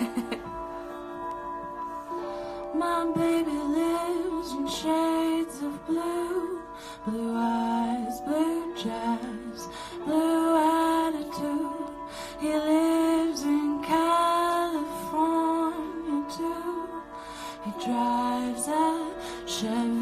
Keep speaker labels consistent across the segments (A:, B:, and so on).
A: My baby lives in shades of blue, blue eyes, blue dress, blue attitude. He lives in California too. He drives a Chevy.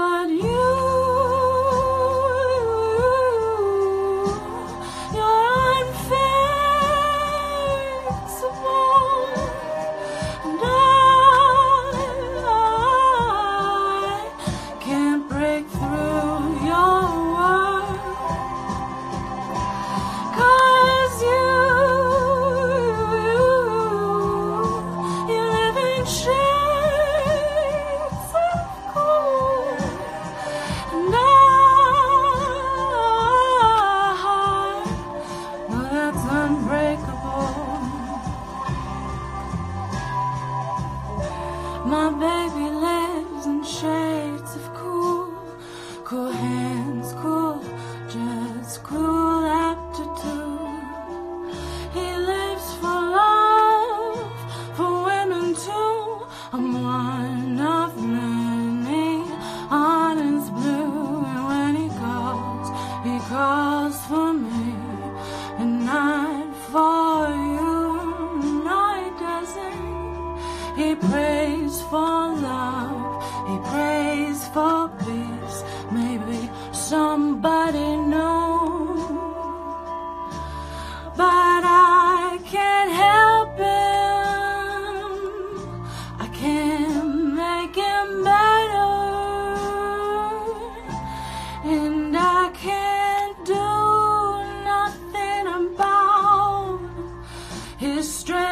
A: what you hands. strength.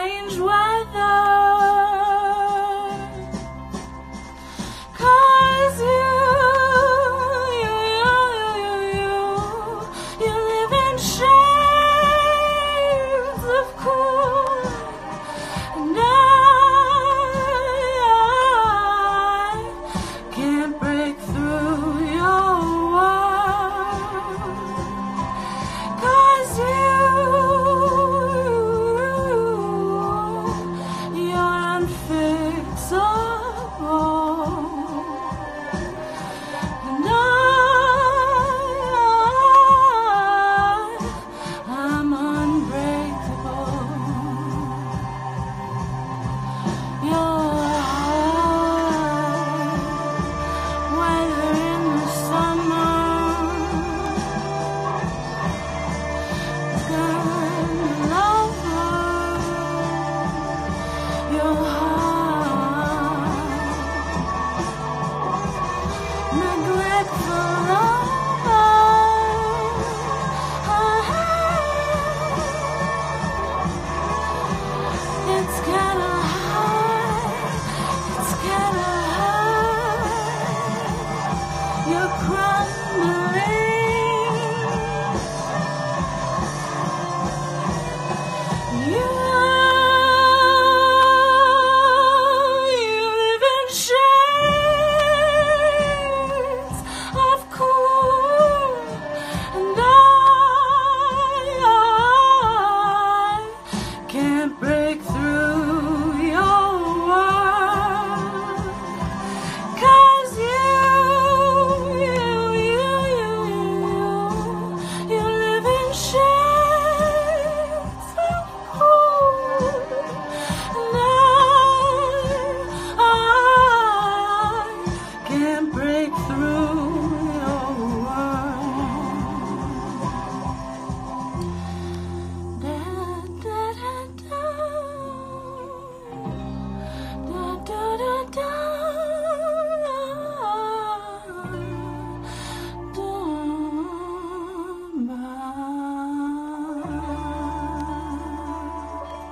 A: you.